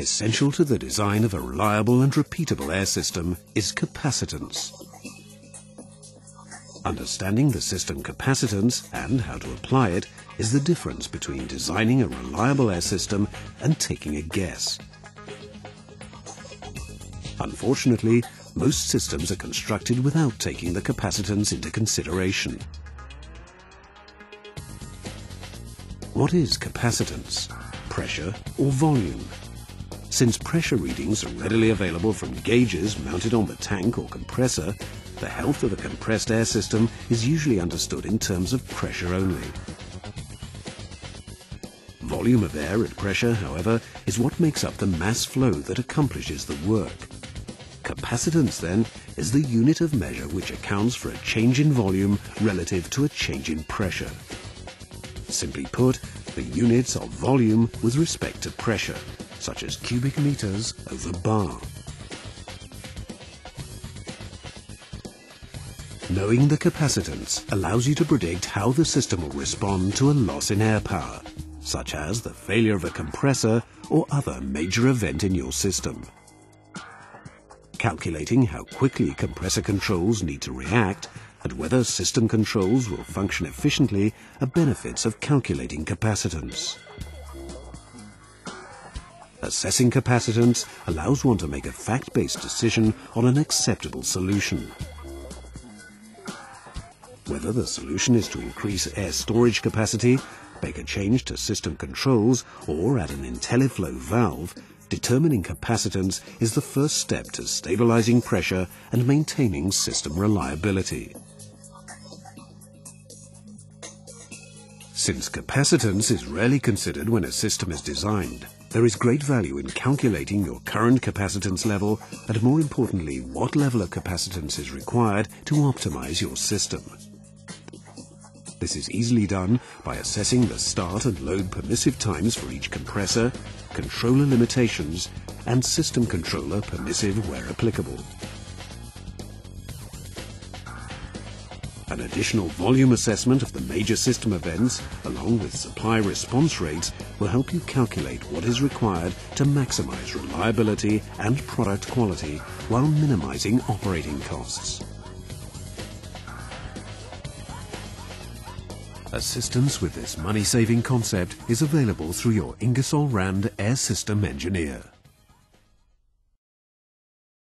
Essential to the design of a reliable and repeatable air system is capacitance. Understanding the system capacitance and how to apply it is the difference between designing a reliable air system and taking a guess. Unfortunately, most systems are constructed without taking the capacitance into consideration. What is capacitance? Pressure or volume? Since pressure readings are readily available from gauges mounted on the tank or compressor, the health of a compressed air system is usually understood in terms of pressure only. Volume of air at pressure, however, is what makes up the mass flow that accomplishes the work. Capacitance, then, is the unit of measure which accounts for a change in volume relative to a change in pressure. Simply put, the units of volume with respect to pressure, such as cubic meters over bar. Knowing the capacitance allows you to predict how the system will respond to a loss in air power, such as the failure of a compressor or other major event in your system. Calculating how quickly compressor controls need to react and whether system controls will function efficiently are benefits of calculating capacitance. Assessing capacitance allows one to make a fact-based decision on an acceptable solution. Whether the solution is to increase air storage capacity, make a change to system controls, or add an IntelliFlow valve, determining capacitance is the first step to stabilizing pressure and maintaining system reliability. Since capacitance is rarely considered when a system is designed, there is great value in calculating your current capacitance level and more importantly what level of capacitance is required to optimize your system. This is easily done by assessing the start and load permissive times for each compressor, controller limitations, and system controller permissive where applicable. An additional volume assessment of the major system events, along with supply response rates, will help you calculate what is required to maximize reliability and product quality while minimizing operating costs. Assistance with this money-saving concept is available through your Ingersoll Rand Air System Engineer.